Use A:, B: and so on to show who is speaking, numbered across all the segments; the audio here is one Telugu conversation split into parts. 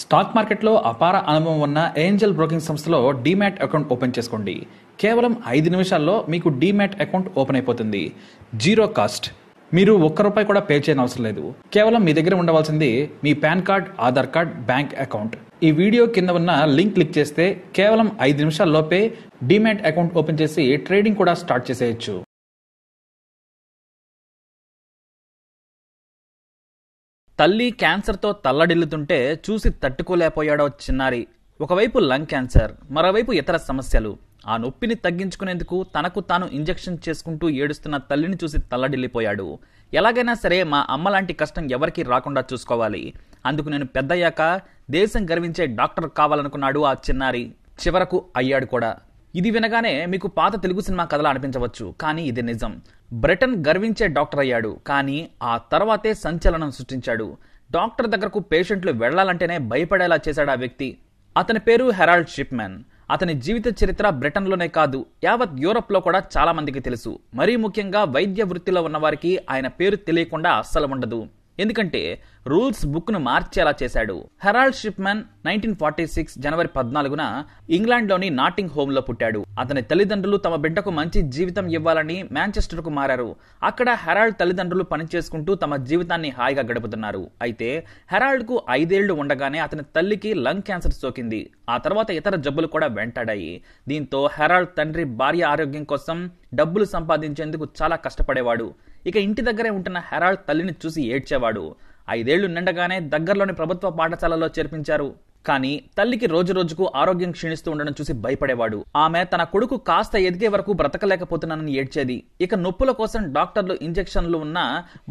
A: స్టాక్ మార్కెట్లో అపార అనుభవం ఉన్న ఏంజల్ బ్రోకింగ్ సంస్థలో డీమ్యాట్ అకౌంట్ ఓపెన్ చేసుకోండి. కేవలం ఐదు నిమిషాల్లో మీకు డీమ్యాట్ అకౌంట్ ఓపెన్ అయిపోతుంది. Zero cost. మీరు ఒక్క రూపాయి కూడా పే చేయని అవసరం లేదు. కేవలం మీ దగ్గర ఉండవలసింది మీ PAN card Aadhaar card bank account. ఈ వీడియో కింద ఉన్న లింక్ క్లిక్ చేస్తే కేవలం ఐదు నిమిషాల్లోపే డీమ్యాట్ అకౌంట్ ఓపెన్ చేసి ట్రేడింగ్ కూడా స్టార్ట్ చేసేయచ్చు.
B: తల్లి క్యాన్సర్తో తల్లడిల్లుతుంటే చూసి తట్టుకోలేకపోయాడో చిన్నారి. ఒకవైపు లంగ్ క్యాన్సర్ మరోవైపు ఇతర సమస్యలు. ఆ నొప్పిని తగ్గించుకునేందుకు తనకు తాను ఇంజెక్షన్ చేసుకుంటూ ఏడుస్తున్న తల్లిని చూసి తల్లడిల్లిపోయాడు. ఎలాగైనా సరే మా అమ్మ లాంటి కష్టం ఎవరికీ రాకుండా చూసుకోవాలి. అందుకు నేను పెద్దయ్యాక దేశం గర్వించే డాక్టర్ కావాలనుకున్నాడు ఆ చిన్నారి. చివరకు అయ్యాడు కూడా. ఇది వినగానే మీకు పాత తెలుగు సినిమా కథలా అనిపించవచ్చు కానీ ఇది నిజం. బ్రిటన్ గర్వించే డాక్టర్ అయ్యాడు కానీ ఆ తర్వాతే సంచలనం సృష్టించాడు. డాక్టర్ దగ్గరకు పేషెంట్లు వెళ్ళాలంటేనే భయపడేలా చేశాడు ఆ వ్యక్తి. అతని పేరు హెరాల్డ్ షిప్మెన్ అతని జీవిత చరిత్ర బ్రిటన్లోనే కాదు యావత్ యూరప్లో కూడా చాలా మందికి తెలుసు. మరీ ముఖ్యంగా వైద్య వృత్తిలో ఉన్నవారికి ఆయన పేరు తెలియకుండా అస్సలు ఉండదు. ఎందుకంటే రూల్స్ బుక్ను మార్చేలా చేశాడు. Harold Shipman nineteen forty six జనవరి పద్నాలుగున ఇంగ్లాండ్లోని నాటింగ్ హోమ్లో పుట్టాడు. అతని తల్లిదండ్రులు తమ బిడ్డకు మంచి జీవితం ఇవ్వాలని మాంచెస్టర్కు మారారు. అక్కడ హెరాల్డ్ తల్లిదండ్రులు పనిచేసుకుంటూ తమ జీవితాన్ని హాయిగా గడుపుతున్నారు. అయితే హెరాల్డ్కు ఐదేళ్ళు ఉండగానే అతని తల్లికి లంగ్ క్యాన్సర్ సోకింది. ఆ తర్వాత ఇతర జబ్బులు కూడా వెంటాడాయి. దీంతో హెరాల్డ్ తండ్రి భార్య ఆరోగ్యం కోసం డబ్బులు సంపాదించేందుకు చాలా కష్టపడేవాడు. ఇక ఇంటి దగ్గరే ఉంటున్న హెరాల్డ్ తల్లిని చూసి ఏడ్చేవాడు. ఐదేళ్ళు నిండగానే దగ్గరలోని ప్రభుత్వ పాఠశాలలో చేర్పించారు. కానీ తల్లికి రోజు రోజుకు ఆరోగ్యం క్షీణిస్తూ ఉండడం చూసి భయపడేవాడు. ఆమె తన కొడుకు కాస్త ఎదిగే వరకు బ్రతకలేకపోతున్నానని ఏడ్చేది. ఇక నొప్పుల కోసం డాక్టర్లు ఇంజెక్షన్లు ఉన్నా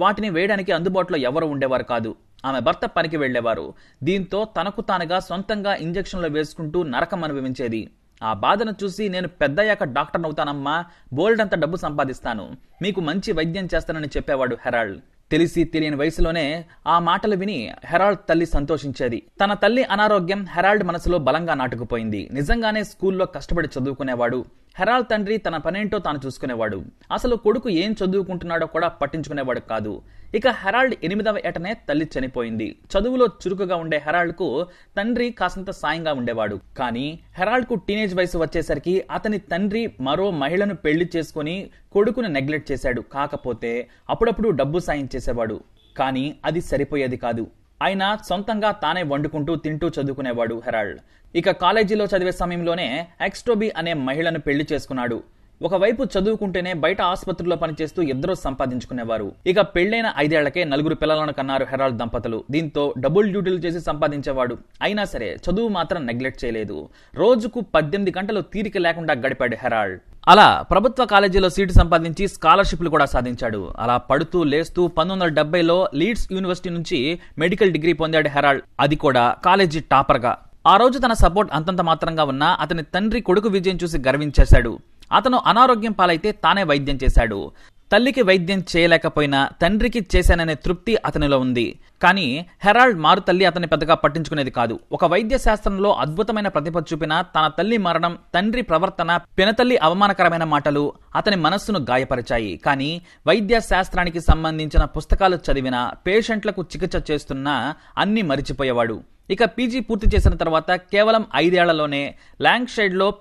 B: వాటిని వేయడానికి అందుబాటులో ఎవరు ఉండేవారు కాదు. ఆమె భర్త పనికి వెళ్ళేవారు దీంతో తనకు తానుగా సొంతంగా ఇంజెక్షన్లు వేసుకుంటూ నరకం అనుభవించేది. ఆ బాధను చూసి నేను పెద్దయ్యాక డాక్టర్ అవుతానమ్మా బోల్డ్ అంత డబ్బు సంపాదిస్తాను మీకు మంచి వైద్యం చేస్తానని చెప్పేవాడు హెరాల్డ్. తెలిసి తెలియని వయసులోనే ఆ మాటలు విని హెరాల్డ్ తల్లి సంతోషించేది. తన తల్లి అనారోగ్యం హెరాల్డ్ మనసులో బలంగా నాటుకుపోయింది. నిజంగానే స్కూల్లో కష్టపడి చదువుకునేవాడు. హెరాల్డ్ తండ్రి తన పనేంటో తాను చూసుకునేవాడు. అసలు కొడుకు ఏం చదువుకుంటున్నాడో కూడా పట్టించుకునేవాడు కాదు. ఇక హెరాల్డ్ ఎనిమిదవ ఏటనే తల్లి చనిపోయింది. చదువులో చురుకుగా ఉండే హెరాల్డ్కు తండ్రి కాసంత సాయంగా ఉండేవాడు. కానీ హెరాల్డ్కు టీనేజ్ వయసు వచ్చేసరికి అతని తండ్రి మరో మహిళను పెళ్ళి చేసుకుని కొడుకును నెగ్లెక్ట్ చేశాడు. కాకపోతే అప్పుడప్పుడు డబ్బు సాయం చేసేవాడు. కానీ అది సరిపోయేది కాదు. ఆయన సొంతంగా తానే వండుకుంటూ తింటూ చదువుకునేవాడు హెరాల్డ్. ఇక కాలేజీలో చదివే సమయంలోనే ఎక్స్టోబీ అనే మహిళను పెళ్ళి చేసుకున్నాడు. ఒకవైపు చదువుకుంటేనే బయట ఆసుపత్రిలో పనిచేస్తూ ఇద్దరు సంపాదించుకునేవారు. ఇక పెళ్ళైన ఐదేళ్ళకే నలుగురు పిల్లలను కన్నారు హెరాల్డ్ దంపతులు. దీంతో డబుల్ డ్యూటీలు చేసి సంపాదించేవాడు. అయినా సరే చదువు మాత్రం నెగ్లెక్ట్ చేయలేదు. రోజుకు పద్దెనిమిది గంటలు తీరిక లేకుండా గడిపాడు హెరాల్డ్. అలా ప్రభుత్వ కాలేజీలో సీటు సంపాదించి స్కాలర్షిప్లు కూడా సాధించాడు. అలా పడుతూ లేస్తూ పంతొమ్మిది వందల డెబ్బైలో లీడ్స్ యూనివర్సిటీ నుంచి మెడికల్ డిగ్రీ పొందాడు హెరాల్డ్. అది కూడా కాలేజీ టాపర్గా. ఆ రోజు తన సపోర్ట్ అంతంత మాత్రంగా ఉన్నా అతని తండ్రి కొడుకు విజయం చూసి గర్వించేశాడు. అతను అనారోగ్యం పాలైతే తానే వైద్యం చేశాడు. తల్లికి వైద్యం చేయలేకపోయినా తండ్రికి చేశాననే తృప్తి అతనిలో ఉంది. కానీ హెరాల్డ్ మారు తల్లి అతన్ని పెద్దగా పట్టించుకునేది కాదు. ఒక వైద్య శాస్త్రంలో అద్భుతమైన ప్రతిభ చూపిన తన తల్లి మరణం తండ్రి ప్రవర్తన పినతల్లి అవమానకరమైన మాటలు అతని మనస్సును గాయపరిచాయి. కానీ వైద్య శాస్త్రానికి సంబంధించిన పుస్తకాలు చదివిన పేషెంట్లకు చికిత్స చేస్తున్నా అన్ని మరిచిపోయేవాడు. ఇక పీజీ పూర్తి చేసిన తర్వాత కేవలం ఐదేళ్ళలోనే ల్యాంగ్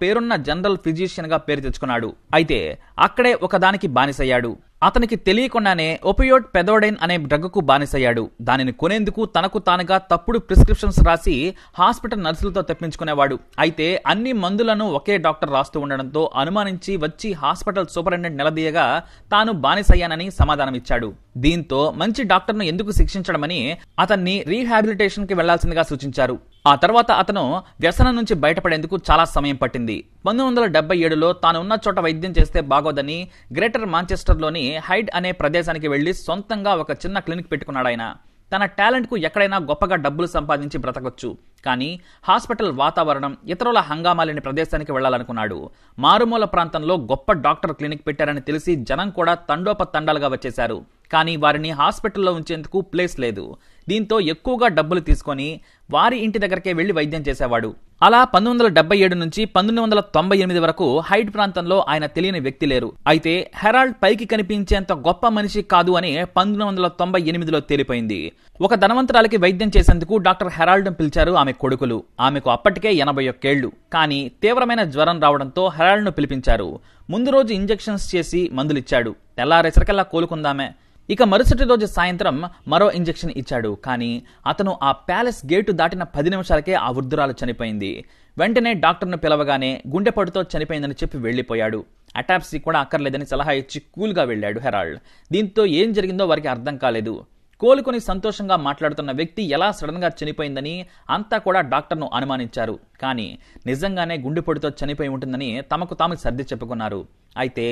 B: పేరున్న జనరల్ ఫిజిషియన్గా పేరు తెచ్చుకున్నాడు. అయితే అక్కడే ఒకదానికి బానిసయ్యాడు. అతనికి తెలియకుండానే ఒపియోడ్ పెదోడైన్ అనే డ్రగ్కు బానిసయ్యాడు. దానిని కొనేందుకు తనకు తానుగా తప్పుడు ప్రిస్క్రిప్షన్స్ రాసి హాస్పిటల్ నర్సులతో తెప్పించుకునేవాడు. అయితే అన్ని మందులను ఒకే డాక్టర్ రాస్తూ ఉండడంతో అనుమానించి వచ్చి హాస్పిటల్ సూపరింటెండెంట్ నిలదీయగా తాను బానిసయ్యానని సమాధానమిచ్చాడు. దీంతో మంచి డాక్టర్ను ఎందుకు శిక్షించడమని అతన్ని రీహాబిలిటేషన్కి వెళ్ళాల్సిందిగా సూచించారు. ఆ తర్వాత అతను వ్యసనం నుంచి బయటపడేందుకు చాలా సమయం పట్టింది. పంతొమ్మిది వందల డెబ్బై ఏడులో తాను ఉన్న చోట వైద్యం చేస్తే బాగోదని గ్రేటర్ మాంచెస్టర్లోని హైడ్ అనే ప్రదేశానికి వెళ్ళి సొంతంగా ఒక చిన్న క్లినిక్ పెట్టుకున్నాడు ఆయన తన టాలెంట్కు ఎక్కడైనా గొప్పగా డబ్బులు సంపాదించి బ్రతకొచ్చు కానీ హాస్పిటల్ వాతావరణం ఇతరుల హంగామాలేని ప్రదేశానికి వెళ్ళాలనుకున్నాడు మారుమూల ప్రాంతంలో గొప్ప డాక్టర్ క్లినిక్ పెట్టారని తెలిసి జనం కూడా తండోపతండాలుగా వచ్చేశారు. కానీ వారిని హాస్పిటల్లో ఉంచేందుకు ప్లేస్ లేదు. దీంతో ఎక్కువగా డబ్బులు తీసుకొని వారి ఇంటి దగ్గరకే వెళ్ళి వైద్యం చేసేవాడు. అలా పంతొమ్మిది వందల డెబ్బై ఏడు నుంచి పంతొమ్మిది వందల తొంభై ఎనిమిది వరకు హైట్ ప్రాంతంలో ఆయన తెలియని వ్యక్తి లేరు. అయితే హెరాల్డ్ పైకి కనిపించేంత గొప్ప మనిషి కాదు అని పంతొమ్మిది వందల తొంభై ఎనిమిదిలో తేలిపోయింది. ఒక ధనవంతరాలకి వైద్యం చేసేందుకు డాక్టర్ హెరాల్డ్ పిలిచారు ఆమె కొడుకులు. ఆమెకు అప్పటికే ఎనభై ఒక్కేళ్ళు కానీ తీవ్రమైన జ్వరం రావడంతో హెరాల్డ్ను పిలిపించారు. ముందు రోజు ఇంజెక్షన్స్ చేసి మందులిచ్చాడు. తెల్లారేసరికల్లా కోలుకుందామే. ఇక మరుసటి రోజు సాయంత్రం మరో ఇంజెక్షన్ ఇచ్చాడు. కానీ అతను ఆ ప్యాలెస్ గేటు దాటిన పది నిమిషాలకే ఆ వృద్ధురాలు చనిపోయింది. వెంటనే డాక్టర్ను పిలవగానే గుండెపడుతో చనిపోయిందని చెప్పి వెళ్ళిపోయాడు. అటాప్సీ కూడా అక్కర్లేదని సలహా ఇచ్చి కూల్గా వెళ్ళాడు హెరాల్డ్. దీంతో ఏం జరిగిందో వారికి అర్థం కాలేదు. కోలుకొని సంతోషంగా మాట్లాడుతున్న వ్యక్తి ఎలా సడన్గా చనిపోయిందని అంతా కూడా డాక్టర్ను అనుమానించారు. కానీ నిజంగానే గుండెపొడితో చనిపోయి ఉంటుందని తమకు తాము సర్ది చెప్పుకున్నారు. అయితే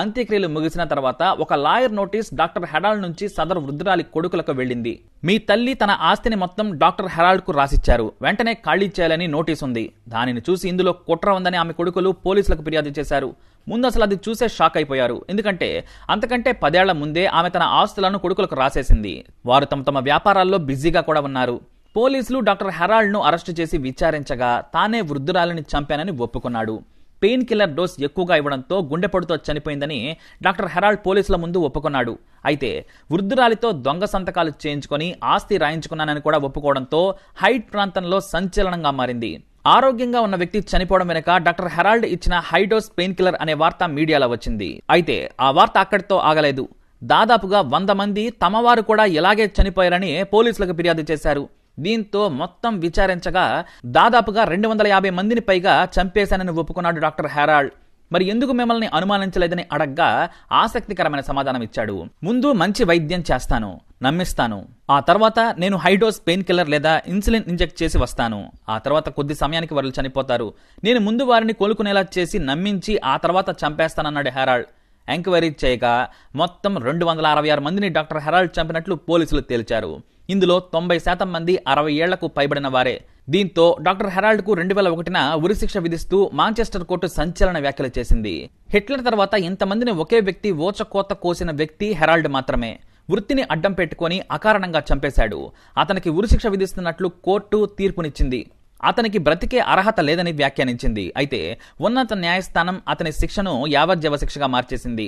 B: అంత్యక్రియలు ముగిసిన తర్వాత ఒక లాయర్ నోటీస్ డాక్టర్ హెడాల్ నుంచి సదరు వృద్ధురాలి కొడుకులకు వెళ్ళింది. మీ తల్లి తన ఆస్తిని మొత్తం డాక్టర్ హెరాల్డ్కు రాసిచ్చారు. వెంటనే ఖాళీ చేయాలని నోటీస్ ఉంది. దానిని చూసి ఇందులో కుట్ర ఉందని ఆమె కొడుకులు పోలీసులకు ఫిర్యాదు చేశారు. ముందు అసలు అది చూసే షాక్ అయిపోయారు. ఎందుకంటే అంతకంటే పదేళ్ళ ముందే ఆమె తన ఆస్తులను కొడుకులకు రాసేసింది. వారు తమ తమ వ్యాపారాల్లో బిజీగా కూడా ఉన్నారు. పోలీసులు డాక్టర్ హెరాల్డ్ను అరెస్టు చేసి విచారించగా తానే వృద్ధురాలిని చంపానని ఒప్పుకున్నాడు. పెయిన్ కిల్లర్ డోస్ ఎక్కువగా ఇవ్వడంతో గుండెపడుతో చనిపోయిందని డాక్టర్ హెరాల్డ్ పోలీసుల ముందు ఒప్పుకున్నాడు. అయితే వృద్ధురాలితో దొంగ సంతకాలు చేయించుకొని ఆస్తి రాయించుకున్నానని కూడా ఒప్పుకోవడంతో హైట్ ప్రాంతంలో సంచలనంగా మారింది. ఆరోగ్యంగా ఉన్న వ్యక్తి చనిపోవడం వెనుక డాక్టర్ హెరాల్డ్ ఇచ్చిన హైడోస్ పెయిన్ కిల్లర్ అనే వార్త మీడియాలో వచ్చింది. అయితే ఆ వార్త అక్కడితో ఆగలేదు. దాదాపుగా వంద మంది తమవారు కూడా ఇలాగే చనిపోయారని పోలీసులకు ఫిర్యాదు చేశారు. దీంతో మొత్తం విచారించగా దాదాపుగా రెండు వందల యాభై మందిని పైగా చంపేశానని ఒప్పుకున్నాడు డాక్టర్ హెరాల్డ్. మరి ఎందుకు మిమ్మల్ని అనుమానించలేదని అడగ్గా ఆసక్తికరమైన సమాధానం ఇచ్చాడు. ముందు మంచి వైద్యం చేస్తాను నమ్మిస్తాను. ఆ తర్వాత నేను హైడోస్ పెయిన్ కిల్లర్ లేదా ఇన్సులిన్ ఇంజెక్ట్ చేసి వస్తాను. ఆ తర్వాత కొద్ది సమయానికి వారు చనిపోతారు. నేను ముందు వారిని కోలుకునేలా చేసి నమ్మించి ఆ తర్వాత చంపేస్తానన్నాడు హెరాల్డ్. ఎంక్వైరీ చేయగా మొత్తం రెండు వందల అరవై ఆరు మందిని డాక్టర్ హెరాల్డ్ చంపినట్లు పోలీసులు తేల్చారు. ఇందులో తొంభై శాతం మంది అరవై ఏళ్ళకు పైబడిన వారే. దీంతో డాక్టర్ హెరాల్డ్కు రెండు వేల ఒకటిన ఉరిశిక్ష విధిస్తూ మాంచెస్టర్ కోర్టు సంచలన వ్యాఖ్యలు చేసింది. హిట్లర్ తర్వాత ఇంతమందిని ఒకే వ్యక్తి ఓచకోత కోసిన వ్యక్తి హెరాల్డ్ మాత్రమే. వృత్తిని అడ్డం పెట్టుకొని అకారణంగా చంపేశాడు. అతనికి ఉరిశిక్ష విధిస్తున్నట్లు కోర్టు తీర్పునిచ్చింది. అతనికి బ్రతికే అర్హత లేదని వ్యాఖ్యానించింది. అయితే ఉన్నత న్యాయస్థానం అతని శిక్షను యావజ్జీవ శిక్షగా మార్చేసింది.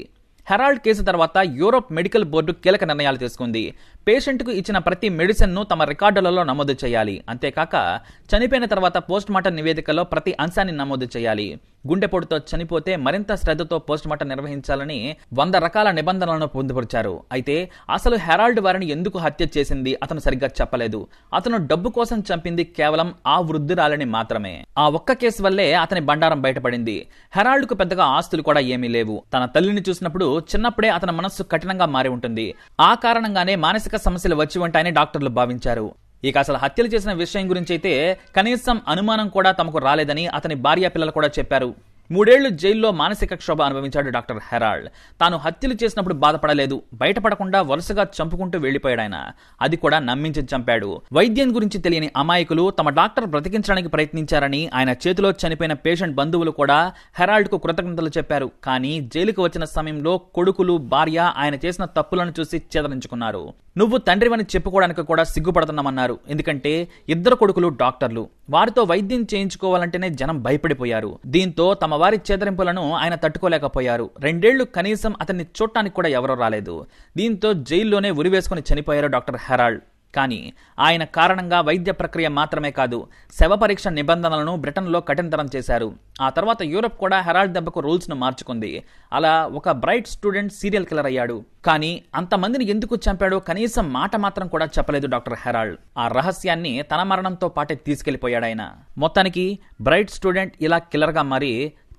B: హెరాల్డ్ కేసు తర్వాత యూరోప్ మెడికల్ బోర్డు కీలక నిర్ణయాలు తీసుకుంది. పేషెంట్కు ఇచ్చిన ప్రతి మెడిసిన్ను తమ రికార్డులలో నమోదు చేయాలి. అంతేకాక చనిపోయిన తర్వాత పోస్ట్ మార్టం నివేదికలో ప్రతి అంశాన్ని నమోదు చేయాలి. గుండెపోటుతో చనిపోతే మరింత శ్రద్ధతో పోస్ట్ మార్టం నిర్వహించాలని వంద రకాల నిబంధనలను పొందుపరిచారు. అయితే అసలు హెరాల్డ్ వారిని ఎందుకు హత్య చేసింది అతను సరిగ్గా చెప్పలేదు. అతను డబ్బు కోసం చంపింది కేవలం ఆ వృద్ధురాలని మాత్రమే. ఆ ఒక్క కేసు వల్లే అతని బండారం బయటపడింది. హెరాల్డ్కు పెద్దగా ఆస్తులు కూడా ఏమీ లేవు. తన తల్లిని చూసినప్పుడు చిన్నప్పుడే అతని మనస్సు కఠినంగా మారి ఉంటుంది. ఆ కారణంగానే మానసిక సమస్యలు వచ్చి ఉంటాయని డాక్టర్లు భావించారు. ఇక అసలు హత్యలు చేసిన విషయం గురించి అయితే కనీసం అనుమానం కూడా తమకు రాలేదని అతని భార్య పిల్లలు కూడా చెప్పారు. మూడేళ్ళు జైల్లో మానసిక క్షోభ అనుభవించాడు డాక్టర్ హెరాల్డ్. తాను హత్యలు చేసినప్పుడు బాధపడలేదు బయటపడకుండా వరుసగా చంపుకుంటూ వెళ్ళిపోయాడు ఆయన. అది కూడా నమ్మించి చంపాడు. వైద్యం గురించి తెలియని అమాయకులు తమ డాక్టర్ బ్రతికించడానికి ప్రయత్నించారని ఆయన చేతిలో చనిపోయిన పేషెంట్ బంధువులు కూడా హెరాల్డ్కు కృతజ్ఞతలు చెప్పారు. కానీ జైలుకు వచ్చిన సమయంలో కొడుకులు భార్య ఆయన చేసిన తప్పులను చూసి చేదరించుకున్నారు. నువ్వు తండ్రివని చెప్పుకోవడానికి కూడా సిగ్గుపడుతున్నామన్నారు. ఎందుకంటే ఇద్దరు కొడుకులు డాక్టర్లు. వారితో వైద్యం చేయించుకోవాలంటేనే జనం భయపడిపోయారు. దీంతో తమ వారి చేదరింపులను ఆయన తట్టుకోలేకపోయారు. రెండేళ్ళు కనీసం అతన్ని చూడటానికి కూడా ఎవరూ రాలేదు. దీంతో జైల్లోనే ఉరివేసుకుని చనిపోయారు డాక్టర్ హెరాల్డ్. కానీ ఆయన కారణంగా వైద్య ప్రక్రియ మాత్రమే కాదు శవ పరీక్ష నిబంధనలను బ్రిటన్లో కఠినతరం చేశారు. ఆ తర్వాత యూరప్ కూడా హెరాల్డ్ దెబ్బకు రూల్స్ను మార్చుకుంది. అలా ఒక బ్రైట్ స్టూడెంట్ సీరియల్ కిల్లర్ అయ్యాడు. కానీ అంతమందిని ఎందుకు చంపాడో కనీసం మాట మాత్రం కూడా చెప్పలేదు డాక్టర్ హెరాల్డ్. ఆ రహస్యాన్ని తన మరణంతో పాటే తీసుకెళ్ళిపోయాడు ఆయన మొత్తానికి బ్రైట్ స్టూడెంట్ ఇలా కిల్లర్గా మారి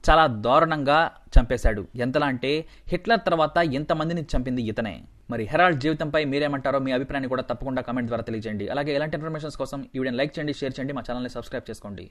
B: చాలా దారుణంగా చంపేశాడు. ఎంతలా అంటే హిట్లర్ తర్వాత ఎంతమందిని చంపింది ఇతనే. మరి హెరాల్డ్ జీవితంపై మీరేమంటారో మీ అభిప్రాయాన్ని కూడా తప్పకుండా కామెంట్ ద్వారా తెలియజేయండి. అలాగే ఇలాంటి ఇన్ఫర్మేషన్స్ కోసం ఈ వీడియోని లైక్ చేయండి షేర్ చేయండి మా ఛానల్ని సబ్స్క్రైబ్ చేసుకోండి.